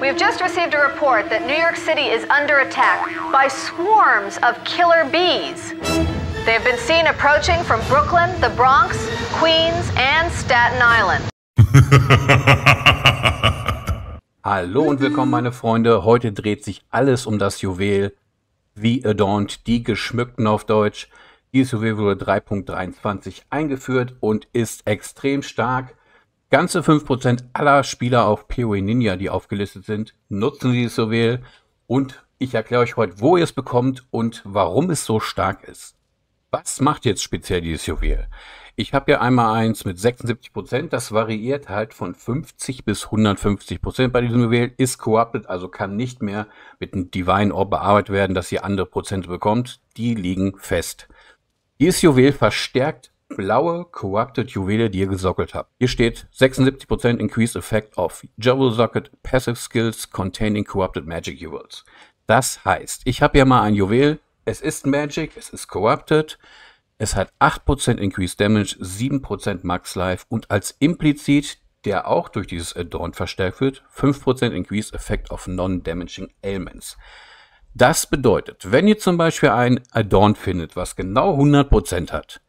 We have just received a report that New York City is under attack by swarms of killer bees. They have been seen approaching from Brooklyn, the Bronx, Queens, and Staten Island. Hallo und willkommen, meine Freunde. Heute dreht sich alles um das Juwel The Adorned, die Geschmückten auf Deutsch. Dieses Juwel wurde 3.23 eingeführt und ist extrem stark. Ganze 5% aller Spieler auf PoE Ninja, die aufgelistet sind, nutzen dieses Juwel. Und ich erkläre euch heute, wo ihr es bekommt und warum es so stark ist. Was macht jetzt speziell dieses Juwel? Ich habe hier einmal eins mit 76%, das variiert halt von 50 bis 150% bei diesem Juwel, ist corrupted, also kann nicht mehr mit einem Divine Orb bearbeitet werden, dass ihr andere Prozente bekommt. Die liegen fest. Dieses Juwel verstärkt blaue Corrupted Juwele, die ihr gesockelt habt. Hier steht 76% Increased Effect of Jewel Socket Passive Skills containing Corrupted Magic Jewels. Das heißt, ich habe hier mal ein Juwel, es ist Magic, es ist Corrupted, es hat 8% Increased Damage, 7% Max Life und als implizit, der auch durch dieses Adorn verstärkt wird, 5% Increased Effect of Non-Damaging Ailments. Das bedeutet, wenn ihr zum Beispiel ein Adorn findet, was genau 100% hat,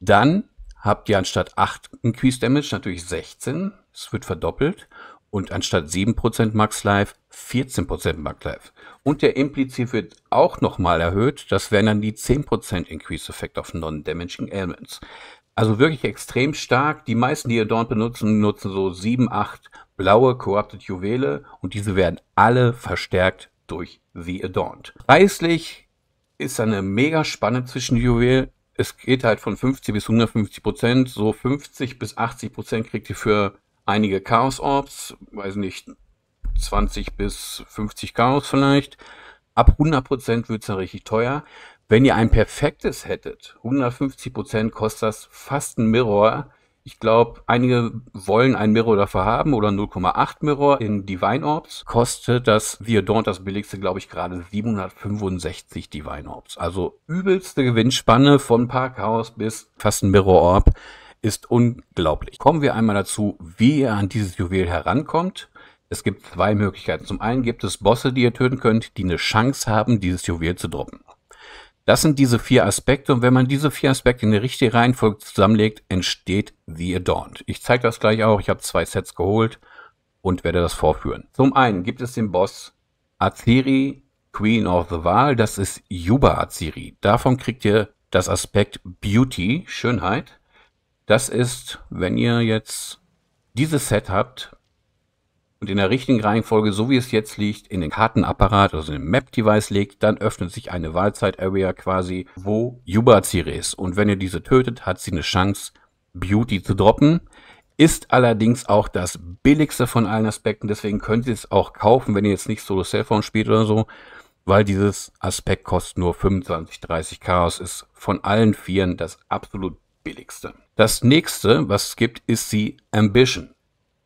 dann habt ihr anstatt 8 Increased Damage natürlich 16, es wird verdoppelt, und anstatt 7% Max Life 14% Max Life. Und der implizit wird auch nochmal erhöht, das wären dann die 10% Increased Effect of Non-Damaging Elements. Also wirklich extrem stark. Die meisten, die dort benutzen, nutzen so 7, 8 blaue Corrupted Juwele und diese werden alle verstärkt durch The Adorned. Preislich ist eine mega Spanne zwischen Juwel. Es geht halt von 50 bis 150 Prozent. So 50 bis 80 Prozent kriegt ihr für einige Chaos Orbs, weiß nicht, 20 bis 50 Chaos vielleicht. Ab 100 Prozent wird es dann richtig teuer. Wenn ihr ein perfektes hättet, 150 Prozent kostet das fast ein Mirror. Ich glaube, einige wollen ein Mirror dafür haben oder 0,8 Mirror in Divine Orbs. Kostet das Viodont, das billigste, glaube ich, gerade 765 Divine Orbs. Also übelste Gewinnspanne von Park House bis fast ein Mirror Orb ist unglaublich. Kommen wir einmal dazu, wie ihr an dieses Juwel herankommt. Es gibt zwei Möglichkeiten. Zum einen gibt es Bosse, die ihr töten könnt, die eine Chance haben, dieses Juwel zu droppen. Das sind diese vier Aspekte und wenn man diese vier Aspekte in der richtigen Reihenfolge zusammenlegt, entsteht The Adorned. Ich zeige das gleich auch. Ich habe zwei Sets geholt und werde das vorführen. Zum einen gibt es den Boss Aziri, Queen of the Val. Das ist Yuba Aziri. Davon kriegt ihr das Aspekt Beauty, Schönheit. Das ist, wenn ihr jetzt dieses Set habt, und in der richtigen Reihenfolge, so wie es jetzt liegt, in den Kartenapparat, also in den Map-Device legt, dann öffnet sich eine Wahlzeit-Area quasi, wo Yubazir ist. Und wenn ihr diese tötet, hat sie eine Chance, Beauty zu droppen. Ist allerdings auch das billigste von allen Aspekten, deswegen könnt ihr es auch kaufen, wenn ihr jetzt nicht Solo Cellphone spielt oder so, weil dieses Aspekt kostet nur 25, 30 Chaos, ist von allen Vieren das absolut billigste. Das nächste, was es gibt, ist die Ambition.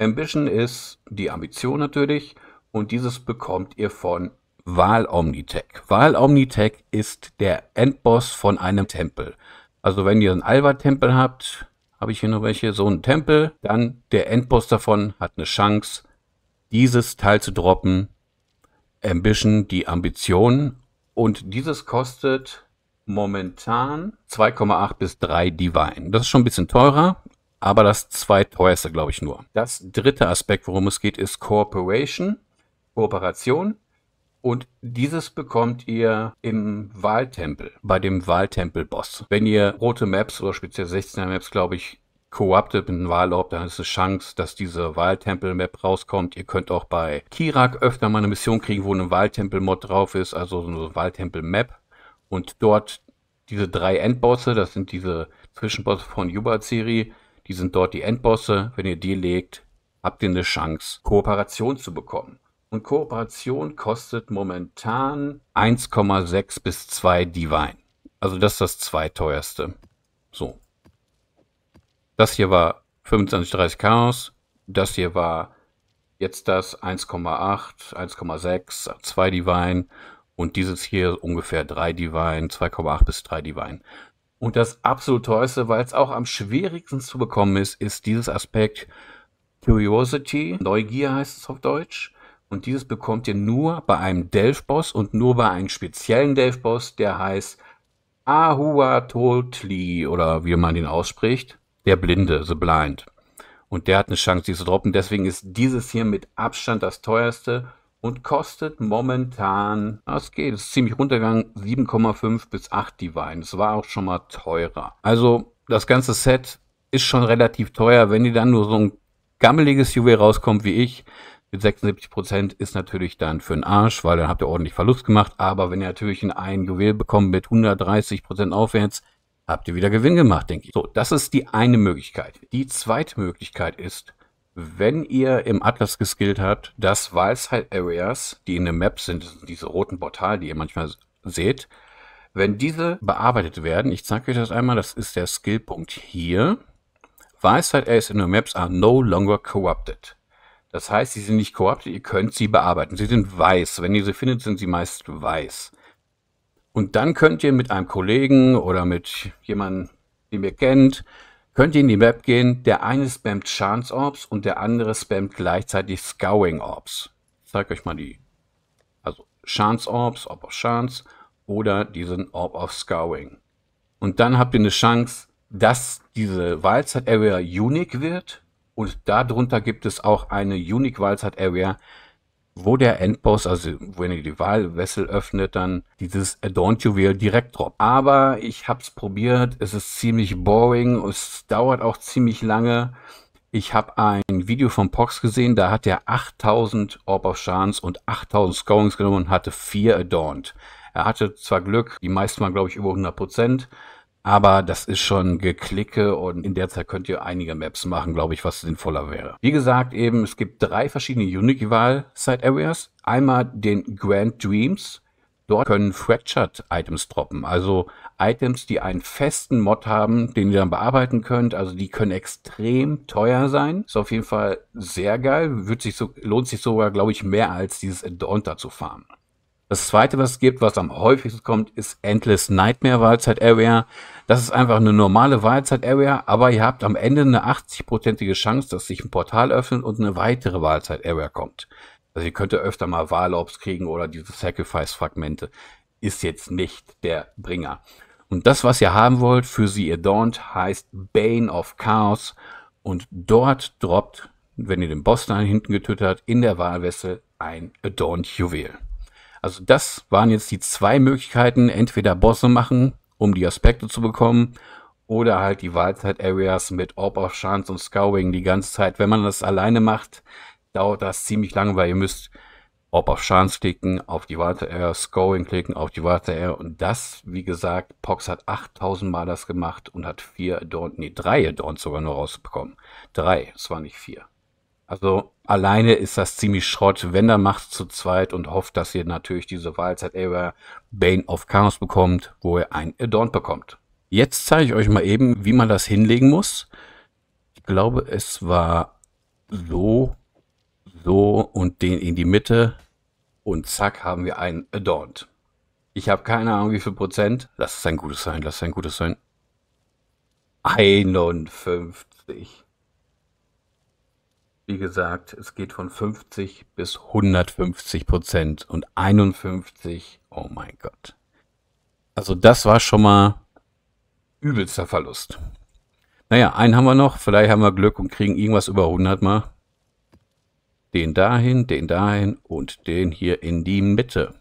Ambition ist die Ambition natürlich und dieses bekommt ihr von Wahl Omnitech. Wahl Omnitech ist der Endboss von einem Tempel. Also wenn ihr einen Alva-Tempel habt, habe ich hier noch welche, so einen Tempel, dann der Endboss davon hat eine Chance, dieses Teil zu droppen. Ambition, die Ambition. Und dieses kostet momentan 2,8 bis 3 Divine. Das ist schon ein bisschen teurer, aber das zweiteuerste, glaube ich, nur. Das dritte Aspekt, worum es geht, ist Cooperation, Kooperation. Und dieses bekommt ihr im Wahltempel, bei dem Wahltempel-Boss. Wenn ihr rote Maps oder speziell 16er Maps, glaube ich, co-optet mit einem Wahlorb, dann ist es Chance, dass diese Wahltempel-Map rauskommt. Ihr könnt auch bei Kirak öfter mal eine Mission kriegen, wo eine Wahltempel-Mod drauf ist, also so eine Wahltempel-Map. Und dort diese drei Endbosse, das sind diese Zwischenbosse von Yuba-Serie, die sind dort die Endbosse. Wenn ihr die legt, habt ihr eine Chance, Kooperation zu bekommen. Und Kooperation kostet momentan 1,6 bis 2 Divine. Also das ist das zweiteuerste. So. Das hier war 25,30 Chaos. Das hier war jetzt das 1,8, 1,6, 2 Divine. Und dieses hier ungefähr 3 Divine, 2,8 bis 3 Divine. Und das absolut teuerste, weil es auch am schwierigsten zu bekommen ist, ist dieses Aspekt Curiosity, Neugier heißt es auf Deutsch. Und dieses bekommt ihr nur bei einem Delph-Boss und nur bei einem speziellen Delph-Boss, der heißt Ahuatotli oder wie man ihn ausspricht. Der Blinde, The Blind. Und der hat eine Chance, die zu droppen. Deswegen ist dieses hier mit Abstand das teuerste und kostet momentan, das geht, ist ziemlich runtergegangen, 7,5 bis 8 Divine. Das war auch schon mal teurer. Also das ganze Set ist schon relativ teuer. Wenn ihr dann nur so ein gammeliges Juwel rauskommt wie ich, mit 76% ist natürlich dann für den Arsch, weil dann habt ihr ordentlich Verlust gemacht. Aber wenn ihr natürlich ein Juwel bekommt mit 130% aufwärts, habt ihr wieder Gewinn gemacht, denke ich. So, das ist die eine Möglichkeit. Die zweite Möglichkeit ist, wenn ihr im Atlas geskillt habt, dass Wildside Areas, die in der Map sind, diese roten Portale, die ihr manchmal seht, wenn diese bearbeitet werden, ich zeige euch das einmal, das ist der Skillpunkt hier. Wildside Areas in the Maps are no longer corrupted. Das heißt, sie sind nicht corrupted, ihr könnt sie bearbeiten. Sie sind weiß. Wenn ihr sie findet, sind sie meist weiß. Und dann könnt ihr mit einem Kollegen oder mit jemandem, den ihr kennt, könnt ihr in die Map gehen. Der eine spammt Chance Orbs und der andere spammt gleichzeitig Scouring Orbs. Ich zeige euch mal die. Also Chance Orbs, Orb of Chance oder diesen Orb of Scouring. Und dann habt ihr eine Chance, dass diese Wildset Area unique wird und darunter gibt es auch eine Unique Wildset Area, wo der Endboss, also wenn ihr die Wahlwessel öffnet, dann dieses Adorned Juwel direkt droppt. Aber ich habe es probiert, es ist ziemlich boring, es dauert auch ziemlich lange. Ich habe ein Video von Pox gesehen, da hat er 8000 Orb of Chance und 8000 Scorings genommen und hatte 4 Adorned. Er hatte zwar Glück, die meisten waren glaube ich über 100%, aber das ist schon Geklicke und in der Zeit könnt ihr einige Maps machen, glaube ich, was sinnvoller wäre. Wie gesagt, eben, es gibt drei verschiedene Unique-Wahl Side Areas. Einmal den Grand Dreams. Dort können Fractured Items droppen, also Items, die einen festen Mod haben, den ihr dann bearbeiten könnt. Also die können extrem teuer sein. Ist auf jeden Fall sehr geil. Wird sich so, lohnt sich sogar, glaube ich, mehr als dieses Adonta zu fahren. Das zweite, was es gibt, was am häufigsten kommt, ist Endless Nightmare Wildzeit Area. Das ist einfach eine normale Wildzeit Area, aber ihr habt am Ende eine 80-prozentige Chance, dass sich ein Portal öffnet und eine weitere Wildzeit Area kommt. Also ihr könnt ja öfter mal Wahlorbs kriegen oder diese Sacrifice-Fragmente. Ist jetzt nicht der Bringer. Und das, was ihr haben wollt für sie Adorned, heißt Bane of Chaos. Und dort droppt, wenn ihr den Boss da hinten getötet habt, in der Wahlweste ein Adorned Juwel. Also das waren jetzt die zwei Möglichkeiten, entweder Bosse machen, um die Aspekte zu bekommen, oder halt die Wildzeit-Areas mit Orb of Chance und Scouring die ganze Zeit. Wenn man das alleine macht, dauert das ziemlich lange, weil ihr müsst Orb of Chance klicken, auf die Wildzeit-Area, Scouring klicken, auf die Wildzeit-Area und das, wie gesagt, Pox hat 8000 Mal das gemacht und hat vier Adorn, nee, drei Adorns sogar nur rausbekommen. Drei, es waren nicht vier. Also alleine ist das ziemlich Schrott. Wenn, dann macht zu zweit und hofft, dass ihr natürlich diese Wahlzeit Area Bane of Chaos bekommt, wo ihr ein Adorn bekommt. Jetzt zeige ich euch mal eben, wie man das hinlegen muss. Ich glaube, es war so, so und den in die Mitte und zack haben wir einen Adorned. Ich habe keine Ahnung, wie viel Prozent. Lass es ein gutes sein, lass es ein gutes sein. 51. Wie gesagt, es geht von 50 bis 150 Prozent und 51, oh mein Gott. Also das war schon mal übelster Verlust. Naja, einen haben wir noch, vielleicht haben wir Glück und kriegen irgendwas über 100 mal. Den dahin, den dahin und den hier in die Mitte.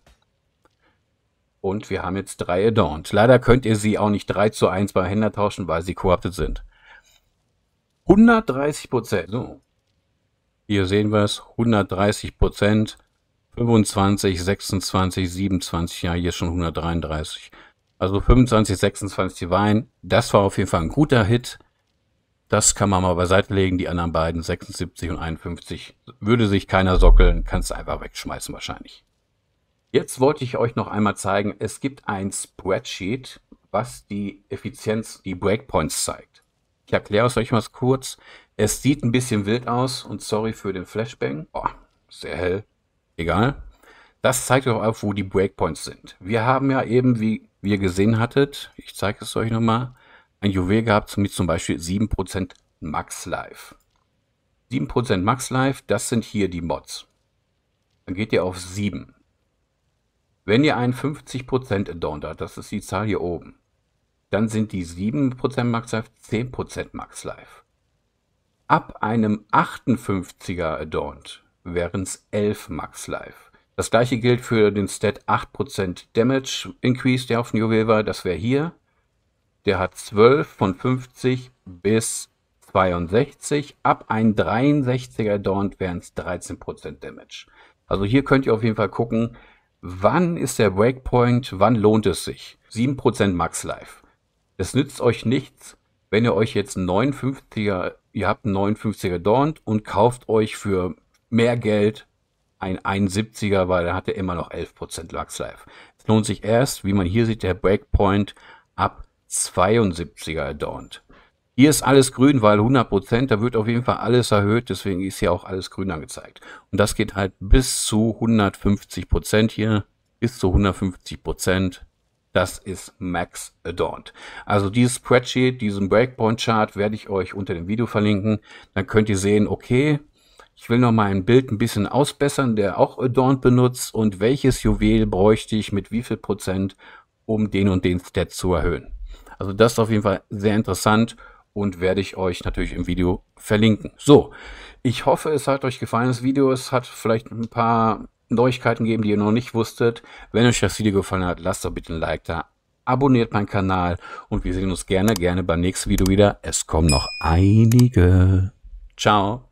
Und wir haben jetzt drei Adorned. Leider könnt ihr sie auch nicht 3 zu 1 bei Händler tauschen, weil sie corrupted sind. 130 Prozent. So, hier sehen wir es, 130 Prozent, 25, 26, 27, ja, hier schon 133. Also 25, 26 Wein, das war auf jeden Fall ein guter Hit. Das kann man mal beiseite legen, die anderen beiden, 76 und 51, würde sich keiner sockeln, kannst einfach wegschmeißen wahrscheinlich. Jetzt wollte ich euch noch einmal zeigen, es gibt ein Spreadsheet, was die Effizienz, die Breakpoints zeigt. Ich erkläre es euch mal kurz. Es sieht ein bisschen wild aus und sorry für den Flashbang. Oh, sehr hell. Egal. Das zeigt euch auch, wo die Breakpoints sind. Wir haben ja eben, wie ihr gesehen hattet, ich zeige es euch nochmal, ein Juwel gehabt mit zum Beispiel 7% Max Life. 7% Max Life, das sind hier die Mods. Dann geht ihr auf 7. Wenn ihr einen 50% Adorn habt, das ist die Zahl hier oben, dann sind die 7% Max Life 10% Max Life. Ab einem 58er Adorned wären es 11 Max Life. Das gleiche gilt für den Stat 8% Damage Increase, der auf New war. Das wäre hier. Der hat 12 von 50 bis 62. Ab ein 63er Adorned wären es 13% Damage. Also hier könnt ihr auf jeden Fall gucken, wann ist der Breakpoint, wann lohnt es sich. 7% Max Life. Es nützt euch nichts, wenn ihr euch jetzt einen 59er, ihr habt einen 59er Dornt und kauft euch für mehr Geld ein 71er, weil er hatte immer noch 11% Max Life. Es lohnt sich erst, wie man hier sieht, der Breakpoint ab 72er Adorned. Hier ist alles grün, weil 100%, da wird auf jeden Fall alles erhöht, deswegen ist hier auch alles grün angezeigt. Und das geht halt bis zu 150% hier, bis zu 150%. Das ist Max Adorned. Also dieses Spreadsheet, diesen Breakpoint Chart werde ich euch unter dem Video verlinken. Dann könnt ihr sehen, okay, ich will noch mal ein Bild ein bisschen ausbessern, der auch Adorned benutzt und welches Juwel bräuchte ich mit wie viel Prozent, um den und den Stat zu erhöhen. Also das ist auf jeden Fall sehr interessant und werde ich euch natürlich im Video verlinken. So, ich hoffe, es hat euch gefallen, das Video. Es hat vielleicht ein paar Neuigkeiten gegeben, die ihr noch nicht wusstet. Wenn euch das Video gefallen hat, lasst doch bitte ein Like da. Abonniert meinen Kanal und wir sehen uns gerne, gerne beim nächsten Video wieder. Es kommen noch einige. Ciao.